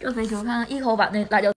这肥球看看一口把那辣椒